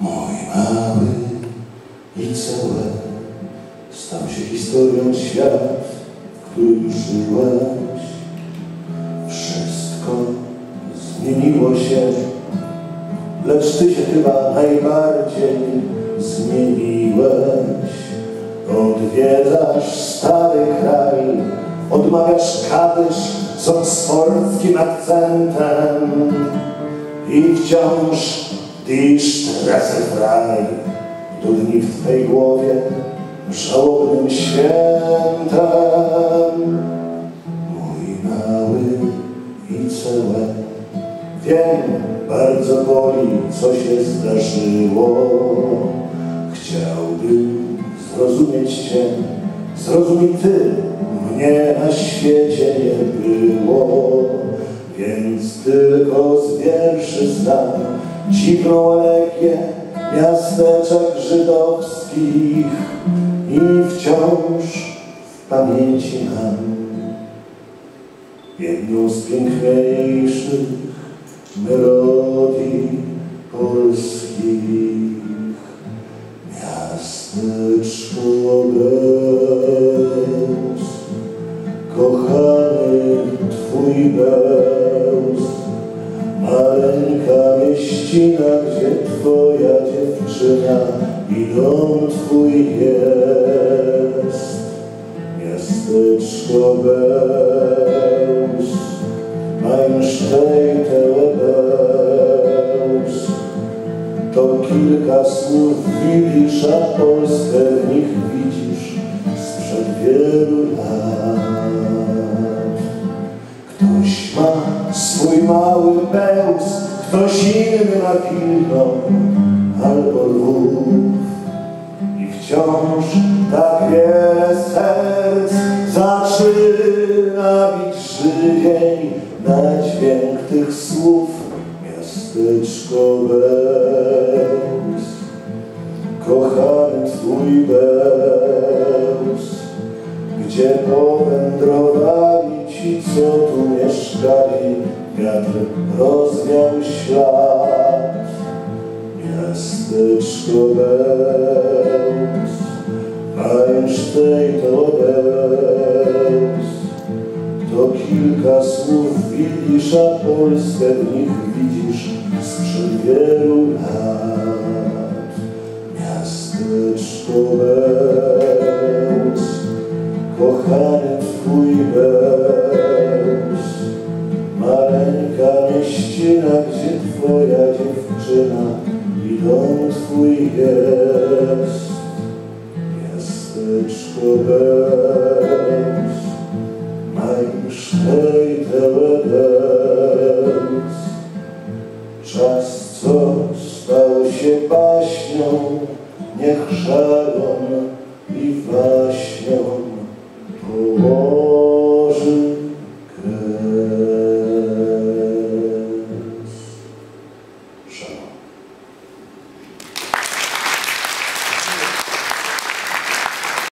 Mój mały i całe stał się historią świat, w którym żyłeś. Wszystko zmieniło się, lecz ty się chyba najbardziej zmieniłeś. Odwiedzasz stary kraj, odmawiasz kadysz z oksfordzkim akcentem i wciąż die Strasse frei dudni w twej głowie żałobnym świętem. Mój mały i całe, wiem, bardzo boli, co się zdarzyło. Chciałbym zrozumieć Cię, zrozumij Ty, mnie na świecie nie było. Więc tylko z wierszy znam dziwną elegię miasteczek żydowskich i wciąż w pamięci mam jedną z piękniejszych melodii polskich. Miasteczko Bełz, Bełz, maleńka mieścina, gdzie Twoja dziewczyna i dom Twój jest. Miasteczko Bełz, mein Städte Bełz, to kilka słów widzisz, a Polskę w nich widzisz sprzed wielu lat. Mały bełz, ktoś inny ma pilno albo lwów. I wciąż tak wiele serc zaczyna bić żywiej na dźwięk tych słów. Miasteczko Bełz, kochany Twój Bełz, gdzie powędrowali wiatr rozwiał ślad. Miasteczko Bełz, Einstein to to kilka słów widzisz, a Polskę w nich widzisz sprzed wielu lat. Miasteczko Bełz, kochany dziewczyna i dom Twój jest. Miasteczko mein Städte Bełz, czas, co stał się baśnią, niech żarą i waśnią połączy.